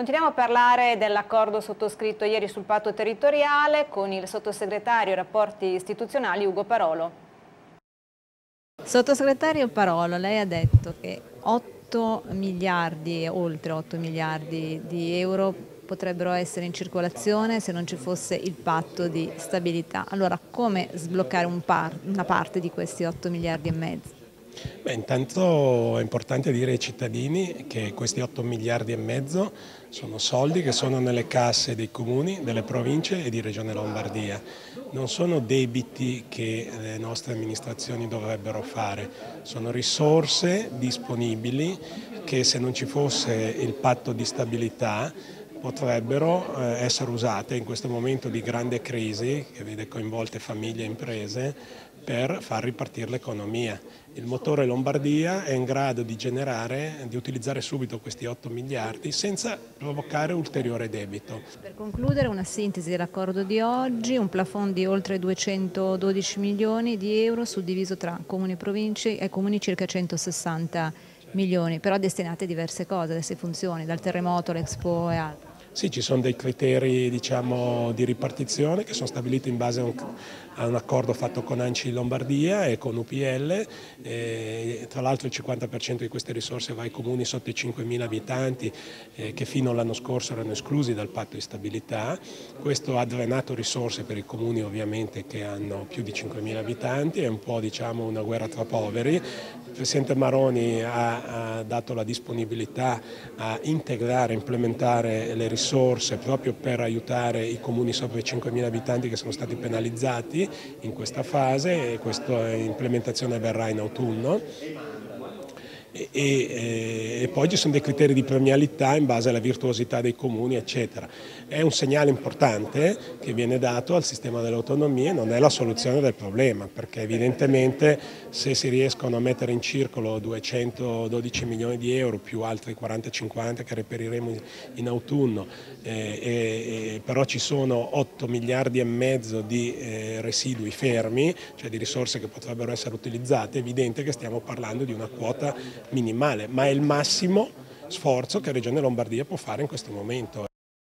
Continuiamo a parlare dell'accordo sottoscritto ieri sul patto territoriale con il sottosegretario rapporti istituzionali Ugo Parolo. Sottosegretario Parolo, lei ha detto che 8 miliardi, oltre 8 miliardi di euro potrebbero essere in circolazione se non ci fosse il patto di stabilità. Allora come sbloccare un par una parte di questi 8 miliardi e mezzo? Beh, intanto è importante dire ai cittadini che questi 8 miliardi e mezzo sono soldi che sono nelle casse dei comuni, delle province e di Regione Lombardia. Non sono debiti che le nostre amministrazioni dovrebbero fare, sono risorse disponibili che se non ci fosse il patto di stabilità potrebbero eh, essere usate in questo momento di grande crisi che vede coinvolte famiglie e imprese per far ripartire l'economia. Il motore Lombardia è in grado di generare, di utilizzare subito questi 8 miliardi senza provocare ulteriore debito. Per concludere una sintesi dell'accordo di oggi, un plafond di oltre 212 milioni di euro suddiviso tra comuni e province e comuni circa 160 milioni, però destinate a diverse cose, a diverse funzioni, dal terremoto all'Expo e altro. Sì, ci sono dei criteri diciamo, di ripartizione che sono stabiliti in base a un, a un, accordo fatto con Anci Lombardia e con UPL, e, tra l'altro il 50% di queste risorse va ai comuni sotto i 5.000 abitanti eh, che fino all'anno scorso erano esclusi dal patto di stabilità, questo ha drenato risorse per i comuni ovviamente che hanno più di 5.000 abitanti, è un po' diciamo, una guerra tra poveri, il Presidente Maroni ha, ha dato la disponibilità a integrare, implementare le risorse risorse proprio per aiutare i comuni sopra i 5.000 abitanti che sono stati penalizzati in questa fase e questa implementazione avverrà in autunno. E, e, e, poi ci sono dei criteri di premialità in base alla virtuosità dei comuni eccetera. È un segnale importante che viene dato al sistema delle autonomie, non è la soluzione del problema perché evidentemente se si riescono a mettere in circolo 212 milioni di euro più altri 40-50 che reperiremo in autunno, eh, però ci sono 8 miliardi e mezzo di eh, residui fermi, cioè di risorse che potrebbero essere utilizzate, è evidente che stiamo parlando di una quota minimale, ma è il massimo sforzo che Regione Lombardia può fare in questo momento.